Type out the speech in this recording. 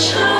show.